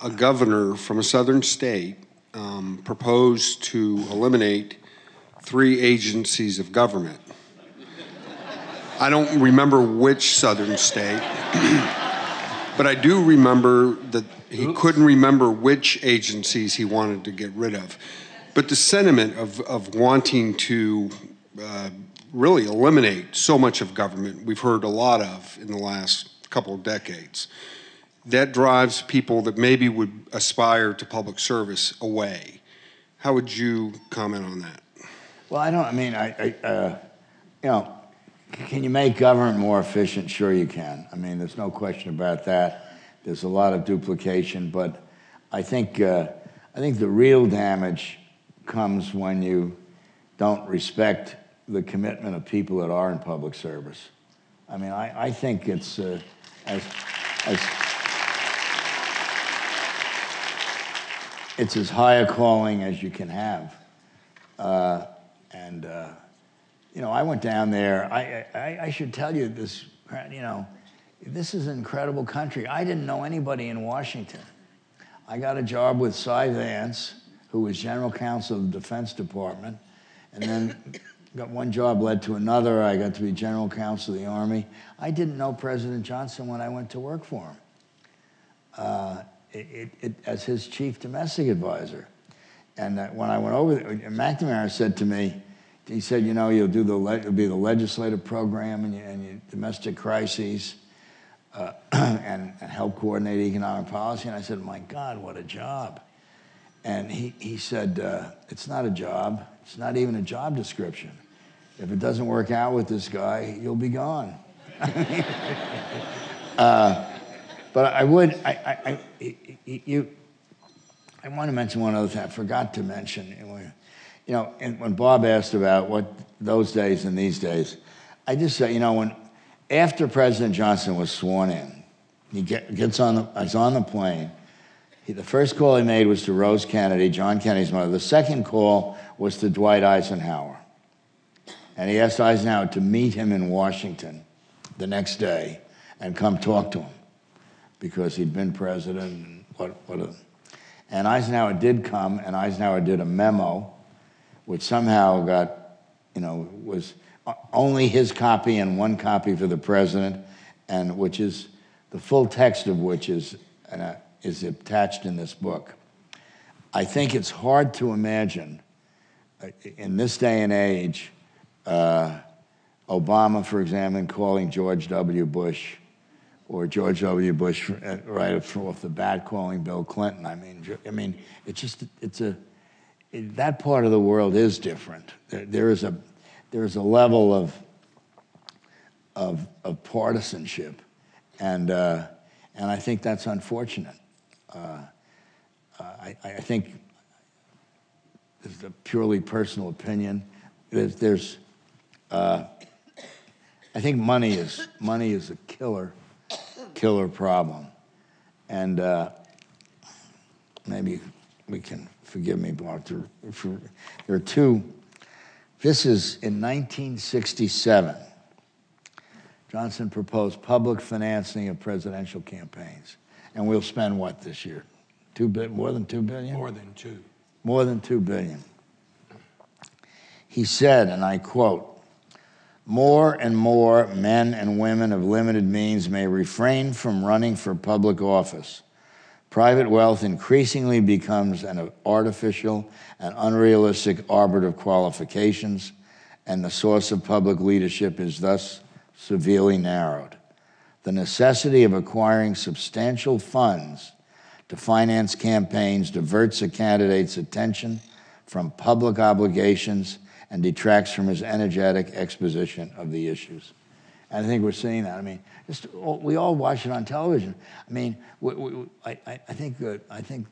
a governor from a southern state um, propose to eliminate three agencies of government. I don't remember which southern state, [clears throat] but I do remember that he Oops. couldn't remember which agencies he wanted to get rid of. But the sentiment of, of wanting to uh, really eliminate so much of government we've heard a lot of in the last couple of decades. that drives people that maybe would aspire to public service away. How would you comment on that? Well, I don't, I mean, I, I uh, you know, can you make government more efficient? Sure you can. I mean, there's no question about that. There's a lot of duplication, but I think, uh, I think the real damage comes when you don't respect the commitment of people that are in public service. I mean, I, I think it's uh, as, as it's as high a calling as you can have. Uh, and, uh, you know, I went down there. I, I, I should tell you this, you know, this is an incredible country. I didn't know anybody in Washington. I got a job with Cy Vance, who was general counsel of the Defense Department, and then got one job led to another. I got to be general counsel of the Army. I didn't know President Johnson when I went to work for him. Uh, it, it, as his chief domestic advisor. And uh, when I went over, McNamara said to me, he said, you know, you'll do the you'll be the legislative program and, you, and domestic crises, uh, [clears throat] and, and, help coordinate economic policy. And I said, my God, what a job! And he he said, uh, it's not a job. It's not even a job description. If it doesn't work out with this guy, you'll be gone. [laughs] Uh, but I would, I, I, I, you, I want to mention one other thing. I forgot to mention, you know, and when Bob asked about what those days and these days, I just said, you know, when after President Johnson was sworn in, he get, gets on the, he's on the plane. He, the first call he made was to Rose Kennedy, John Kennedy's mother. The second call was to Dwight Eisenhower. And he asked Eisenhower to meet him in Washington the next day and come talk to him because he'd been president. And, what, what a, and Eisenhower did come, and Eisenhower did a memo, which somehow got, you know, was only his copy and one copy for the president, and which is the full text of which is, uh, is attached in this book. I think it's hard to imagine uh, in this day and age, uh, Obama, for example, calling George W. Bush or George W. Bush uh, right off the bat calling Bill Clinton. I mean, I mean, it's just it's a that part of the world is different. There, there is a there is a level of of, of partisanship, and uh, and I think that's unfortunate. Uh, I, I, think this is a purely personal opinion. There's, there's uh, I think money is money is a killer killer problem. And uh, maybe we can forgive me, Mark. There, for, there are two. This is in 1967. Johnson proposed public financing of presidential campaigns. And we'll spend what this year? Two bit, more than two billion? More than two. More than two billion. He said, and I quote, more and more men and women of limited means may refrain from running for public office. Private wealth increasingly becomes an artificial and unrealistic arbiter of qualifications, and the source of public leadership is thus severely narrowed. The necessity of acquiring substantial funds to finance campaigns diverts a candidate's attention from public obligations and detracts from his energetic exposition of the issues. And I think we're seeing that. I mean, just, we all watch it on television. I mean, we, we, I, I, think uh, I think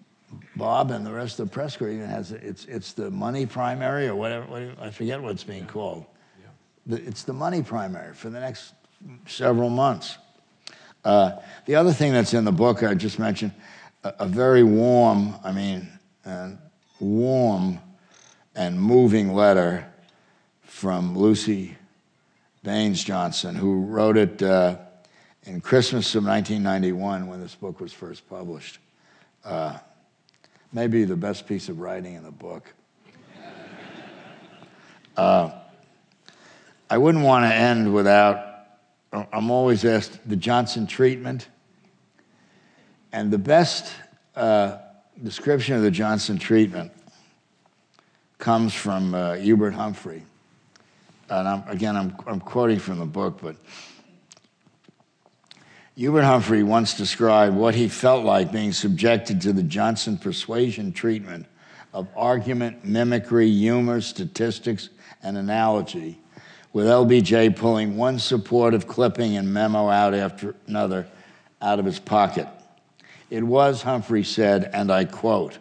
Bob and the rest of the press corps even has it's it's the money primary or whatever. What, I forget what it's being called. Yeah. It's the money primary for the next several months. Uh, the other thing that's in the book I just mentioned, a, a very warm, I mean, uh, warm and moving letter from Luci Baines Johnson, who wrote it uh, in Christmas of 1991 when this book was first published. Uh, maybe the best piece of writing in the book. Uh, I wouldn't want to end without, I'm always asked the Johnson treatment. And the best uh, description of the Johnson treatment comes from uh, Hubert Humphrey. And I'm, again, I'm, I'm quoting from the book, but Hubert Humphrey once described what he felt like being subjected to the Johnson persuasion treatment of argument, mimicry, humor, statistics, and analogy, with LBJ pulling one supportive clipping and memo out after another out of his pocket. It was, Humphrey said, and I quote,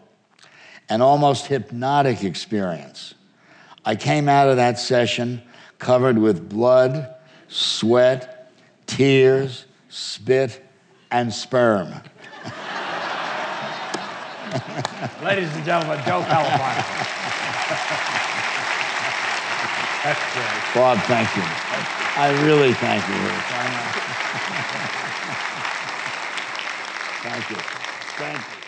an almost hypnotic experience. I came out of that session covered with blood, sweat, tears, spit, and sperm. [laughs] Ladies and gentlemen, Joe Califano. That's great. Bob, thank you. I really thank you. Thank you. Thank you.